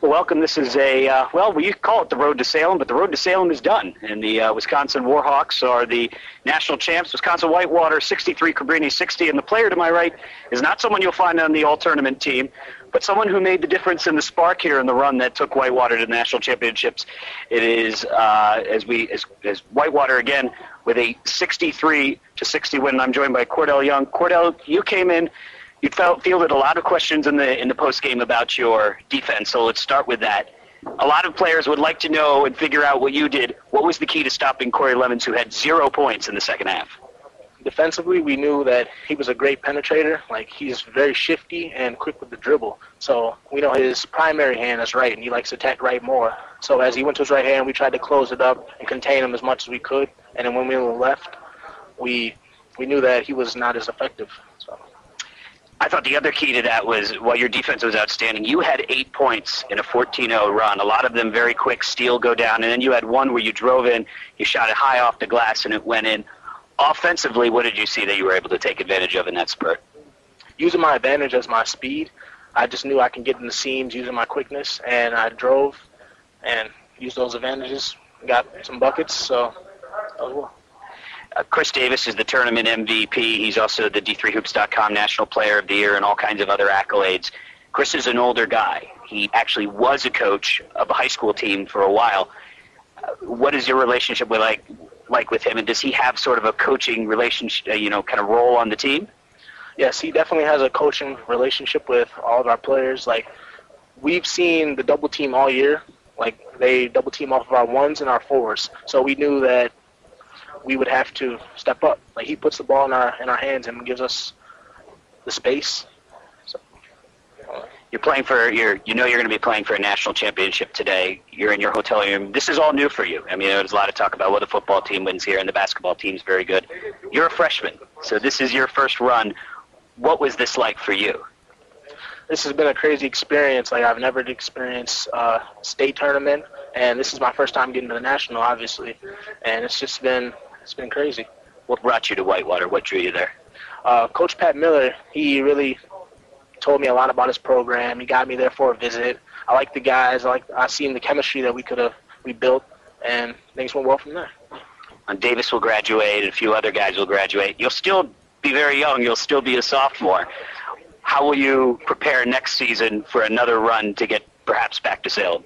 Well, welcome. This is a, uh, well, we call it the Road to Salem, but the Road to Salem is done. And the uh, Wisconsin Warhawks are the national champs. Wisconsin Whitewater 63, Cabrini 60. And the player to my right is not someone you'll find on the all tournament team, but someone who made the difference in the spark here in the run that took Whitewater to the national championships. It is, uh, as we, as, as Whitewater again, with a 63 to 60 win. I'm joined by Quardell Young. Quardell, you came in you felt, fielded a lot of questions in the in the post game about your defense. So let's start with that. A lot of players would like to know and figure out what you did. What was the key to stopping Corey Lemons, who had zero points in the second half? Defensively, we knew that he was a great penetrator. Like he's very shifty and quick with the dribble. So we know his primary hand is right, and he likes to attack right more. So as he went to his right hand, we tried to close it up and contain him as much as we could. And then when we were left, we we knew that he was not as effective. So. I thought the other key to that was while your defense was outstanding, you had eight points in a 14-0 run. A lot of them very quick, steal go down, and then you had one where you drove in, you shot it high off the glass, and it went in. Offensively, what did you see that you were able to take advantage of in that spurt? Using my advantage as my speed, I just knew I can get in the seams using my quickness, and I drove and used those advantages, got some buckets, so that was well. Uh, Chris Davis is the tournament MVP. He's also the D3Hoops.com National Player of the Year and all kinds of other accolades. Chris is an older guy. He actually was a coach of a high school team for a while. Uh, what is your relationship with like like with him, and does he have sort of a coaching relationship, uh, you know, kind of role on the team? Yes, he definitely has a coaching relationship with all of our players. Like we've seen the double team all year. Like they double team off of our ones and our fours, so we knew that we would have to step up. Like he puts the ball in our in our hands and gives us the space. So, you're playing for you're you know you're going to be playing for a national championship today. You're in your hotel room. This is all new for you. I mean, there's a lot of talk about what the football team wins here, and the basketball team's very good. You're a freshman, so this is your first run. What was this like for you? This has been a crazy experience. Like I've never experienced uh, state tournament, and this is my first time getting to the national, obviously, and it's just been it's been crazy. What brought you to Whitewater? What drew you there? Uh, Coach Pat Miller, he really told me a lot about his program. He got me there for a visit. I like the guys. I like I seen the chemistry that we could have we built, and things went well from there. And Davis will graduate, and a few other guys will graduate. You'll still be very young. You'll still be a sophomore. How will you prepare next season for another run to get perhaps back to Salem?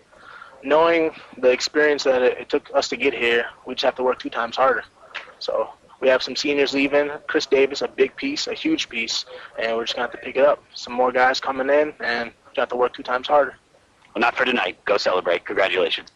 Knowing the experience that it, it took us to get here, we just have to work two times harder. So we have some seniors leaving. Chris Davis, a big piece, a huge piece, and we're just going to have to pick it up. Some more guys coming in, and have to work two times harder. Well, not for tonight. Go celebrate. Congratulations.